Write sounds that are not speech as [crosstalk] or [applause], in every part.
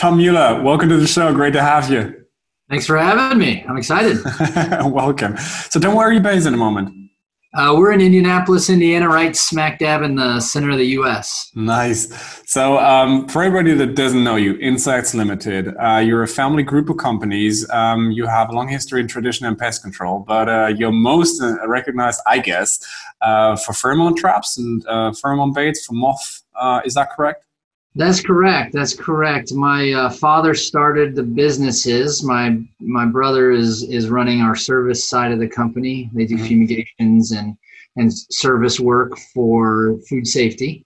Tom Mueller, welcome to the show. Great to have you. Thanks for having me. I'm excited. [laughs] welcome. So, don't worry, you based in a moment. Uh, we're in Indianapolis, Indiana, right smack dab in the center of the U.S. Nice. So, um, for everybody that doesn't know you, Insects Limited, uh, you're a family group of companies. Um, you have a long history in tradition and pest control, but uh, you're most uh, recognized, I guess, uh, for pheromone traps and uh, pheromone baits for moth. is that correct? That's correct. That's correct. My uh, father started the businesses. My my brother is is running our service side of the company. They do mm-hmm. fumigations and and service work for food safety.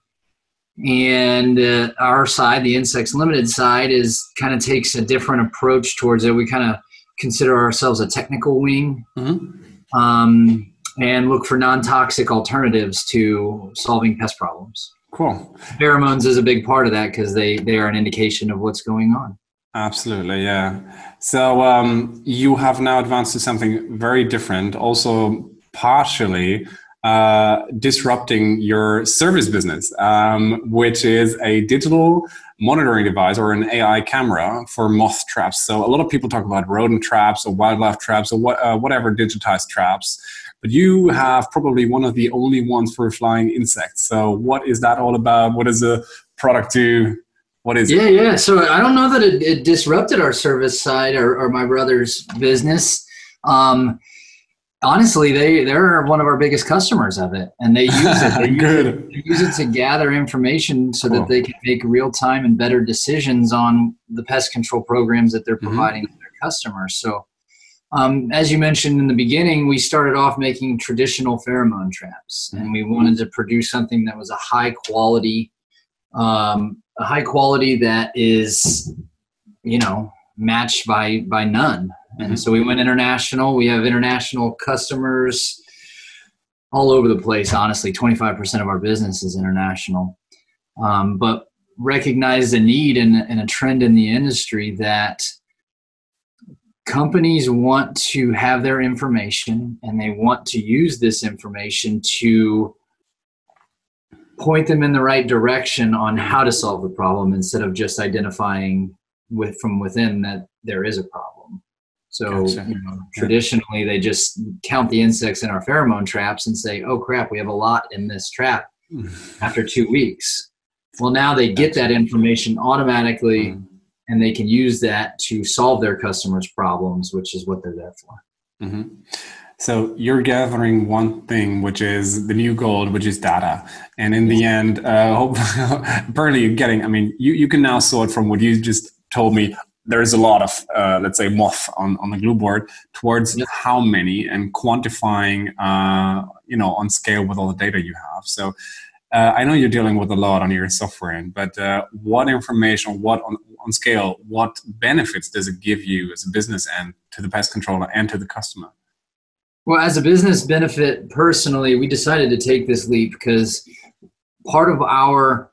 And uh, our side, the Insects Limited side, is kind of takes a different approach towards it. We kind of consider ourselves a technical wing. Mm-hmm. Um, and look for non-toxic alternatives to solving pest problems. Cool. Pheromones is a big part of that because they they are an indication of what's going on. Absolutely, yeah. So um, you have now advanced to something very different, also partially uh, disrupting your service business, um, which is a digital monitoring device or an AI camera for moth traps. So a lot of people talk about rodent traps or wildlife traps or what, uh, whatever digitized traps but you have probably one of the only ones for flying insects. So what is that all about? What does the product do? What is yeah, it? Yeah, So I don't know that it, it disrupted our service side or, or my brother's business. Um, honestly, they they're one of our biggest customers of it, and they use it. They, Good. [laughs] Use it, they use it to gather information so cool. that they can make real time and better decisions on the pest control programs that they're mm-hmm. providing mm-hmm. to their customers. So um, as you mentioned in the beginning, we started off making traditional pheromone traps, and we wanted to produce something that was a high quality, um, a high quality that is, you know, matched by by none. And mm-hmm. so we went international. We have international customers all over the place. Honestly, twenty five percent of our business is international, um, but recognize the need and, and a trend in the industry that companies want to have their information and they want to use this information to point them in the right direction on how to solve the problem instead of just identifying with from within that there is a problem. So gotcha. you know, traditionally they just count the insects in our pheromone traps and say oh crap we have a lot in this trap after two weeks. Well now they get that information automatically mm and they can use that to solve their customers' problems, which is what they're there for. Mm-hmm. So you're gathering one thing, which is the new gold, which is data, and in the end, uh, [laughs] apparently you're getting. I mean, you you can now sort from what you just told me. There is a lot of, uh, let's say, moth on, on the glue board towards yep. how many and quantifying, uh, you know, on scale with all the data you have. So uh, I know you're dealing with a lot on your software end, but uh, what information, what on, on scale, what benefits does it give you as a business end to the pest controller and to the customer? Well, as a business benefit, personally, we decided to take this leap because part of our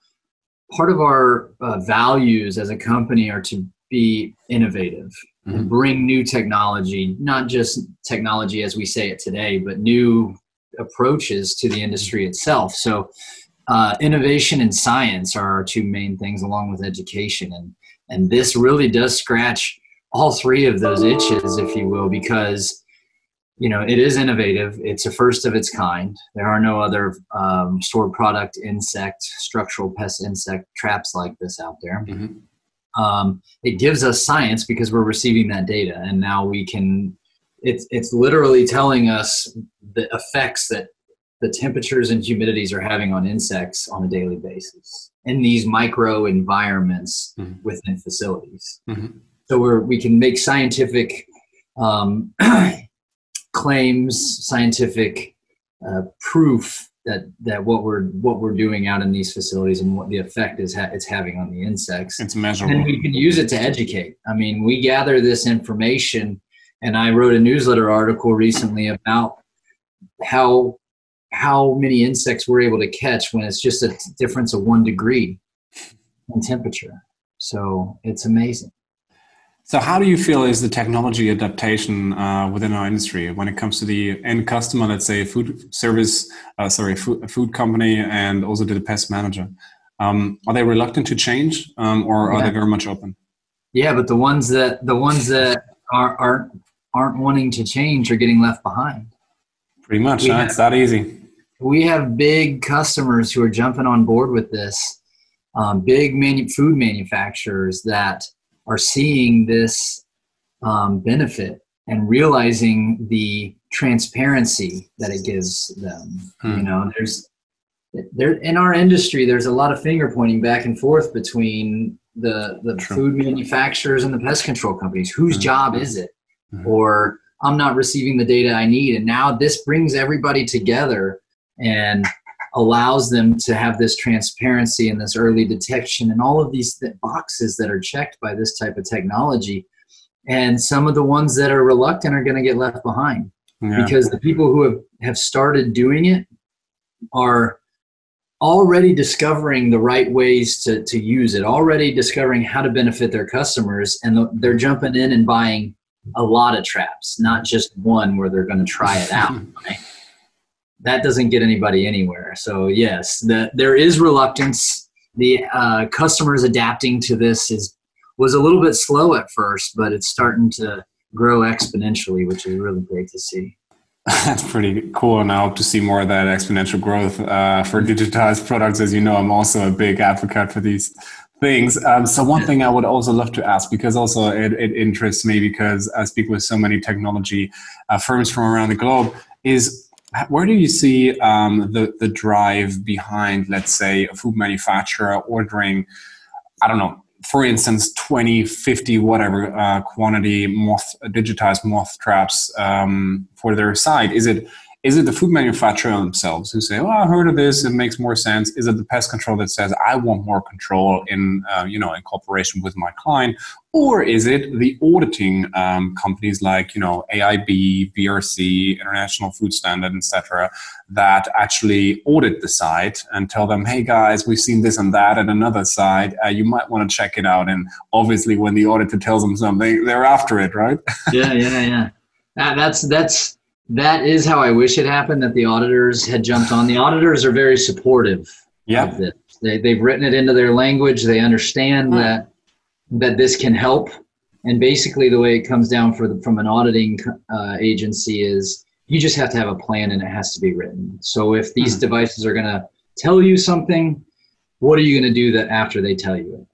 part of our uh, values as a company are to be innovative mm-hmm. and bring new technology, not just technology as we say it today, but new approaches to the industry itself. So uh, innovation and science are our two main things, along with education. And and this really does scratch all three of those itches, if you will, because you know it is innovative. It's a first of its kind. There are no other um, stored product insect structural pest insect traps like this out there. Mm-hmm. Um, it gives us science because we're receiving that data, and now we can. It's it's literally telling us the effects that the temperatures and humidities are having on insects on a daily basis in these micro environments mm-hmm. within facilities. Mm-hmm. So we're, we can make scientific um, [clears throat] claims, scientific uh, proof that that what we're what we're doing out in these facilities and what the effect is ha- it's having on the insects. It's measurable. And we can use it to educate. I mean, we gather this information, and I wrote a newsletter article recently about how how many insects we're able to catch when it's just a difference of one degree in temperature. So it's amazing. So, how do you feel is the technology adaptation uh, within our industry when it comes to the end customer, let's say a food service, uh, sorry, food, food company, and also to the pest manager? Um, are they reluctant to change, um, or are yeah. they very much open? Yeah, but the ones that the ones that are, aren't aren't wanting to change are getting left behind. Pretty much, huh? have- it's that easy. We have big customers who are jumping on board with this um, big manu- food manufacturers that are seeing this um, benefit and realizing the transparency that it gives them Hmm. you know there's there in our industry there's a lot of finger pointing back and forth between the the True. food manufacturers and the pest control companies whose Mhm. job is it Mhm. or i'm not receiving the data i need and now this brings everybody together and allows them to have this transparency and this early detection and all of these th- boxes that are checked by this type of technology and some of the ones that are reluctant are going to get left behind Yeah. because the people who have, have started doing it are already discovering the right ways to, to use it already discovering how to benefit their customers and they're jumping in and buying a lot of traps not just one where they're going to try it out [laughs] right? That doesn't get anybody anywhere so yes the, there is reluctance the uh, customers adapting to this is was a little bit slow at first but it's starting to grow exponentially which is really great to see That's [laughs] pretty cool, and I hope to see more of that exponential growth uh, for digitized products. As you know, I'm also a big advocate for these things. Um, so one thing I would also love to ask, because also it, it interests me, because I speak with so many technology uh, firms from around the globe, is where do you see um, the the drive behind, let's say, a food manufacturer ordering, I don't know, for instance, 20, 50, whatever uh, quantity moth, digitized moth traps um, for their site? Is it is it the food manufacturer themselves who say, "Oh, I heard of this; it makes more sense"? Is it the pest control that says, "I want more control in uh, you know in cooperation with my client"? Or is it the auditing um, companies like you know AIB, BRC, International Food Standard, etc., that actually audit the site and tell them, "Hey guys, we've seen this and that at another site. Uh, you might want to check it out." And obviously, when the auditor tells them something, they're after it, right? [laughs] yeah yeah yeah that, that's that's that is how i wish it happened that the auditors had jumped on the auditors are very supportive yeah. They, they've written it into their language. They understand Hmm. that that this can help. And basically, the way it comes down for the, from an auditing uh, agency is you just have to have a plan and it has to be written. So if these Hmm. devices are going to tell you something, what are you going to do that after they tell you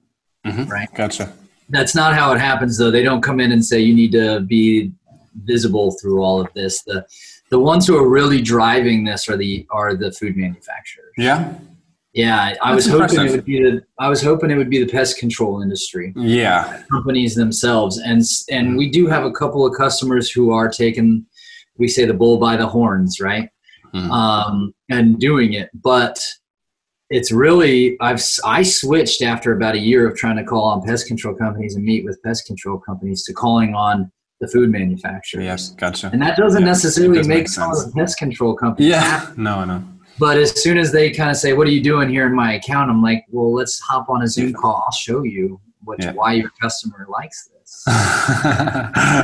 it? Mhm. Right. Gotcha. That's not how it happens, though. They don't come in and say you need to be visible through all of this. The the ones who are really driving this are the are the food manufacturers. Yeah. Yeah, I- I That's was hoping it would be the I was hoping it would be the pest control industry Yeah. companies themselves, and and Mm. we do have a couple of customers who are taking, we say the bull by the horns, right, Mhm. um, and doing it. But it's really I've I switched after about a year of trying to call on pest control companies and meet with pest control companies to calling on the food manufacturers. Yes. Gotcha. And that doesn't Yeah, necessarily make make some of the pest control companies Yeah. No. No. But as soon as they kind of say, "What are you doing here in my account?" I'm like, "Well, let's hop on a Zoom call. I'll show you what Yeah. why your customer likes this." [laughs]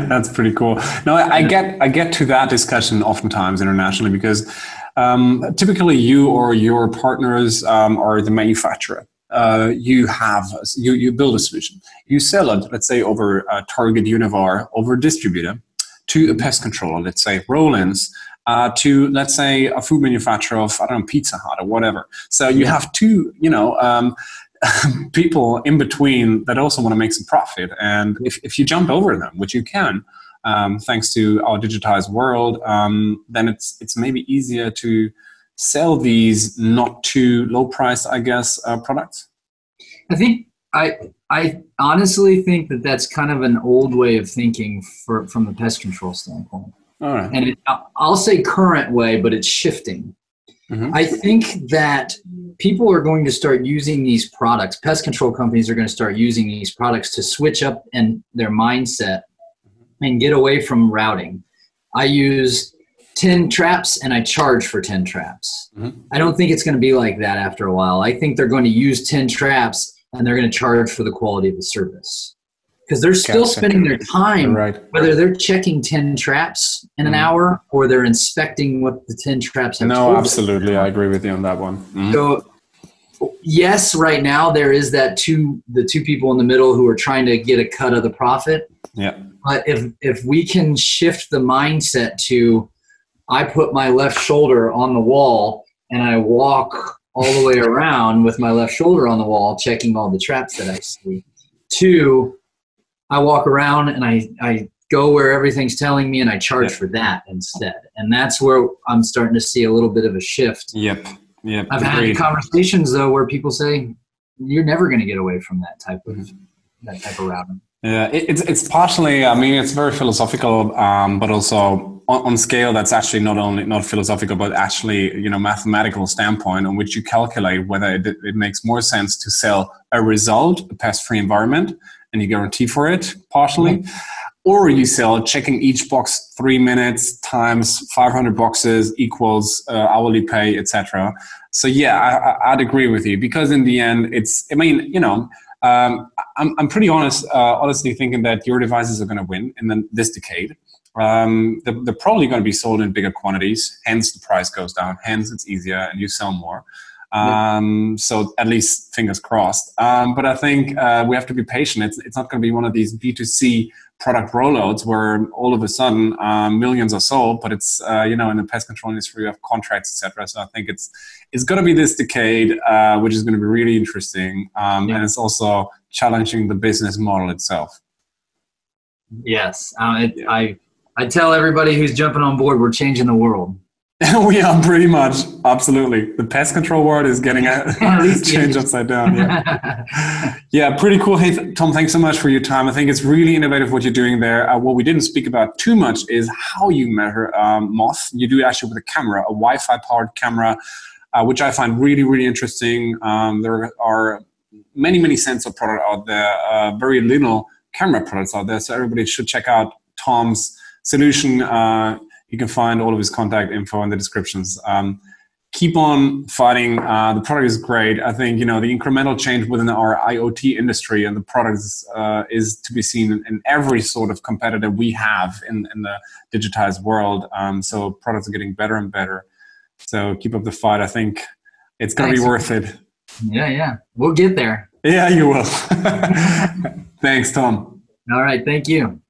That's pretty cool. No, I, I get I get to that discussion oftentimes internationally because um, typically you or your partners um, are the manufacturer. Uh, you have you you build a solution. You sell it, let's say over uh, Target Univar, over a distributor to a pest controller, let's say Rollins, uh, to let's say a food manufacturer of I don't know Pizza Hut or whatever. So you have two, you know. Um, [laughs] people in between that also want to make some profit. And if, if you jump over them, which you can, um, thanks to our digitized world, um, then it's it's maybe easier to sell these not too low price, I guess, uh, products. I think I I honestly think that that's kind of an old way of thinking for from the pest control standpoint. All right. And it, I'll say current way, but it's shifting. Mhm. I think that people are going to start using these products. Pest control companies are going to start using these products to switch up and their mindset and get away from routing. I use 10 traps and I charge for 10 traps. Mhm. I don't think it's going to be like that after a while. I think they're going to use 10 traps and they're going to charge for the quality of the service. Because they're still spending their time Right. whether they're checking 10 traps in an Mhm. hour or they're inspecting what the 10 traps have No, absolutely. I agree with you on that one. Mhm. So yes, right now there is that two the two people in the middle who are trying to get a cut of the profit. Yeah. But if if we can shift the mindset to I put my left shoulder on the wall and I walk all the way [laughs] around with my left shoulder on the wall, checking all the traps that I see. Two, I walk around and I, I go where everything's telling me and I charge Yep. for that instead. And that's where I'm starting to see a little bit of a shift. Yep. Yep. I've had conversations though where people say you're never going to get away from that type of that type of routing. Yeah, it, it's it's partially. I mean, it's very philosophical, um, but also on, on scale. That's actually not only not philosophical, but actually, you know, mathematical standpoint on which you calculate whether it, it makes more sense to sell a result, a pest-free environment, and you guarantee for it partially, or you sell checking each box three minutes times 500 boxes equals uh, hourly pay, etc. So yeah, I, I, I'd agree with you because in the end, it's. I mean, you know. Um, I'm, I'm pretty honest, uh, honestly thinking that your devices are going to win in the, this decade. Um, they're, they're probably going to be sold in bigger quantities, hence the price goes down, hence it's easier and you sell more. Um, so at least fingers crossed. Um, but I think uh, we have to be patient. It's, it's not going to be one of these B2C product rollouts where all of a sudden um, millions are sold, but it's, uh, you know, in the pest control industry, you have contracts, etc. So I think it's, it's going to be this decade, uh, which is going to be really interesting. Um, Yeah. And it's also challenging the business model itself. Yes, uh, it, I I tell everybody who's jumping on board, we're changing the world. [laughs] we are pretty much, absolutely. The pest control world is getting a [laughs] [laughs] change upside down. Yeah. yeah, pretty cool. Hey, Tom, thanks so much for your time. I think it's really innovative what you're doing there. Uh, what we didn't speak about too much is how you measure um, moth. You do it actually with a camera, a Wi-Fi powered camera, uh, which I find really, really interesting. Um, there are many, many sensor products out there, uh, very little camera products out there. So everybody should check out Tom's solution. You can find all of his contact info in the descriptions. Um, keep on fighting. Uh, the product is great. I think you know the incremental change within our IoT industry and the product is, uh, is to be seen in, in every sort of competitor we have in, in the digitized world. Um, so products are getting better and better. So keep up the fight. I think it's going to be worth it. yeah, yeah, we'll get there. Yeah, you will. [laughs] Thanks, Tom. All right, thank you.